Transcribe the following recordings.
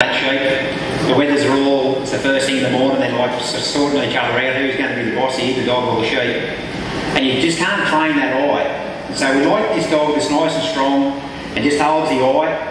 that sheep. The wethers are all, it's the first thing in the morning, they're like sorting each other out, who's going to be the boss here, the dog or the sheep. And you just can't train that eye. So we like this dog that's nice and strong and just holds the eye.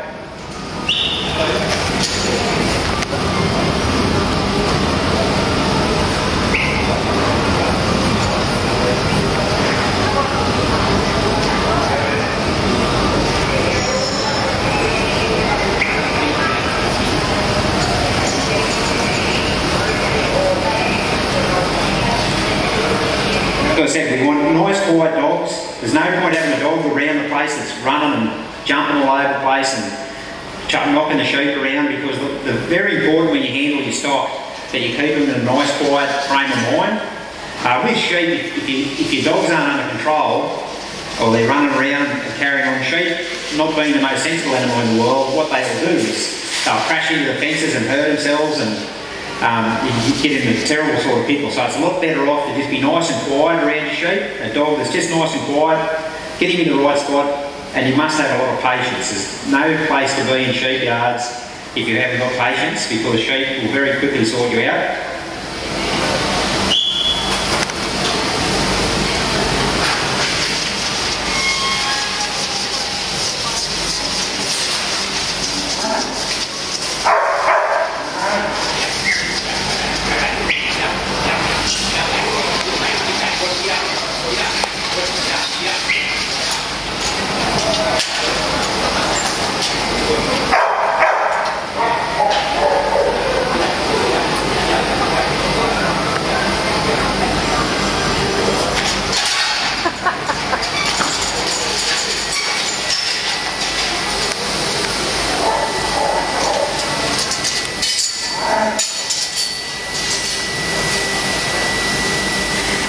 Like I said, we want nice quiet dogs. There's no point having a dog around the place that's running and jumping all over the place and chucking, knocking the sheep around because the, the very important when you handle your stock that you keep them in a nice quiet frame of mind. Uh, with sheep, if, you, if your dogs aren't under control or they're running around and carrying on sheep, not being the most sensible animal in the world, what they will do is they'll crash into the fences and hurt themselves and um, you get in a terrible sort of pickle. So it's a lot better off to just be nice and quiet around your sheep. A dog that's just nice and quiet, get him in the right spot, and you must have a lot of patience. There's no place to be in sheep yards if you haven't got patience because sheep will very quickly sort you out.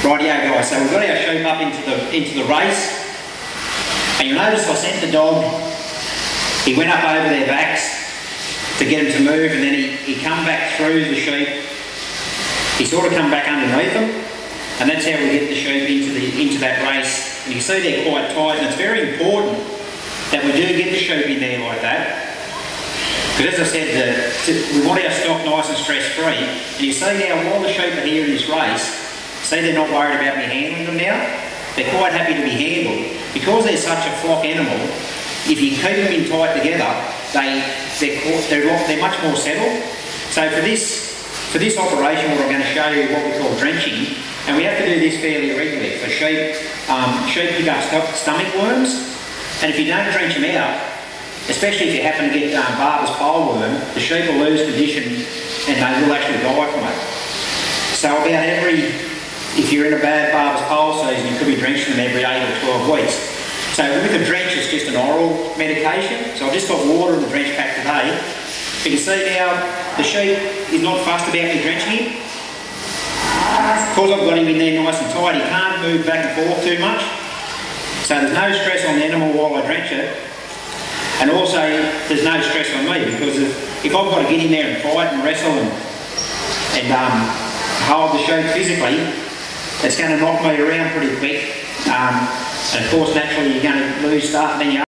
Rightio guys, so we've got our sheep up into the into the race. And you'll notice I sent the dog, he went up over their backs to get them to move and then he, he come back through the sheep. He sort of come back underneath them and that's how we get the sheep into the into that race. And you see they're quite tight and it's very important that we do get the sheep in there like that. Because as I said, the, we want our stock nice and stress free. And you see now while the sheep are here in this race, See, they're not worried about me handling them now. They're quite happy to be handled. Because they're such a flock animal, if you keep them in tight together, they, they're, they're, they're much more settled. So for this, for this operation where I'm going to show you what we call drenching, and we have to do this fairly regularly. For sheep, um, sheep pick up stomach worms, and if you don't drench them out, especially if you happen to get um, Barber's pole worm, the sheep will lose condition and they will actually die from it. So about every if you're in a bad barber's pole season, you could be drenching them every 8 or 12 weeks. So with a drench, it's just an oral medication. So I've just got water in the drench pack today. You can see now the sheep is not fussed about me drenching him. Because I've got him in there nice and tight, he can't move back and forth too much. So there's no stress on the animal while I drench it. And also, there's no stress on me because if, if I've got to get in there and fight and wrestle and, and um, hold the sheep physically, it's going to knock me around pretty quick. Um, and of course, naturally, you're going to lose stuff, then you